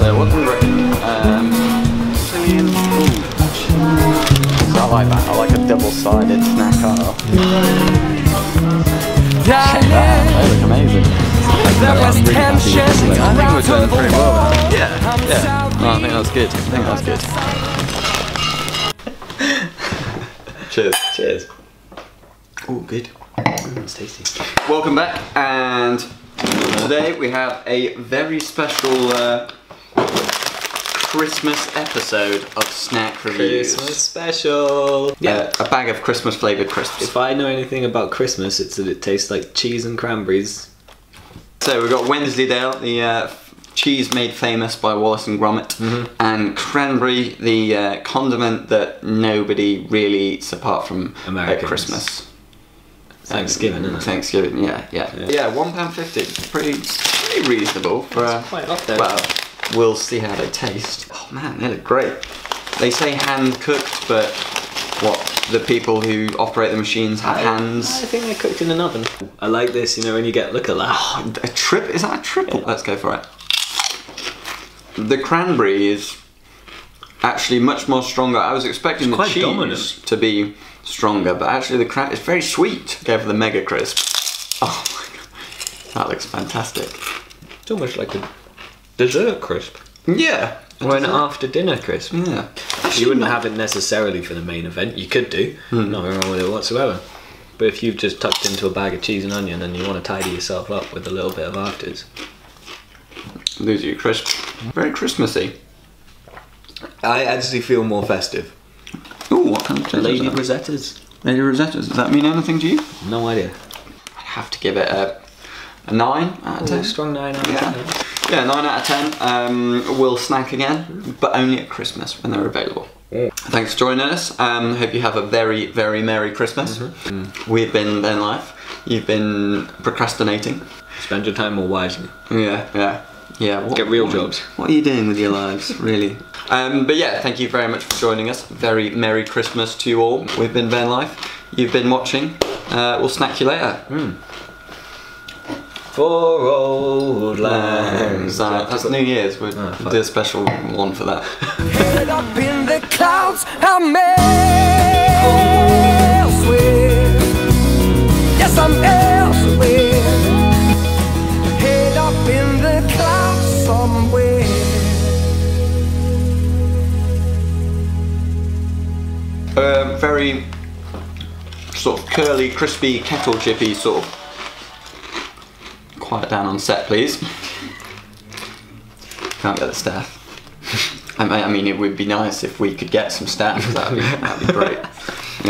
So what do we reckon? Um, Chilean. I like that. I like a double-sided snack. Oh. Check that out. They look amazing. There was I'm really happy tension. I think we're around doing pretty well. wall. Yeah, yeah. No, I think that's good. I think that's good. Cheers. Cheers. Oh, good. It's tasty. Welcome back, and today we have a very special uh, Christmas episode of Snack Reviews. Christmas special. Yeah, a bag of Christmas flavoured crisps. If I know anything about Christmas, it's that it tastes like cheese and cranberries. So we've got Wensleydale, the uh, cheese made famous by Wallace and Gromit, Mm-hmm. and cranberry, the uh, condiment that nobody really eats apart from at Christmas. Thanksgiving, isn't it? Thanksgiving, yeah, yeah, Yeah. yeah. one pound fifty, pretty, pretty reasonable for. Uh, quite up there. Well, we'll see how they taste. Oh man, they look great. They say hand cooked, but what? The people who operate the machines have I hands. I think they're cooked in an oven. I like this, you know, when you get look at that. Oh, a trip? Is that a triple? Let's go for it. The cranberry is actually much more stronger. I was expecting It's the cheese dominant. to be stronger, but actually the cran is very sweet. Go for the mega crisp. Oh my god, that looks fantastic. It's almost like a dessert crisp. Yeah. Or an after dinner crisp. Yeah. You wouldn't have it necessarily for the main event. You could do. Hmm. Nothing wrong with it whatsoever. But if you've just tucked into a bag of cheese and onion and you want to tidy yourself up with a little bit of afters, Lose you crisp. Very Christmassy. I actually feel more festive. Ooh, what kind of cheese Lady is that? Rosetta's. Lady Rosetta's. Does that mean anything to you? No idea. I'd have to give it a, a 9 out of 10. strong nine out of Yeah. ten. Yeah, 9 out of 10. Um, we'll snack again, but only at Christmas when they're available. Thanks for joining us. Um, hope you have a very, very Merry Christmas. Mm-hmm. We've been Ven Life. You've been procrastinating. Spend your time more wisely. Yeah, yeah. Yeah, what, Get real what- jobs. What are you doing with your lives, really? Um, but yeah, thank you very much for joining us. Very Merry Christmas to you all. We've been Ven Life. You've been watching. Uh, we'll snack you later. For old lang Uh, that's New Year's. We'll Oh, do a special one for that. Head up in the clouds, I'm elsewhere. Yes, I'm elsewhere. Head up in the clouds somewhere. Um, very sort of curly, crispy, kettle chippy sort of. Quiet down on set, please. Can't get the staff. I mean, it would be nice if we could get some staff. That'd be, that'd be great.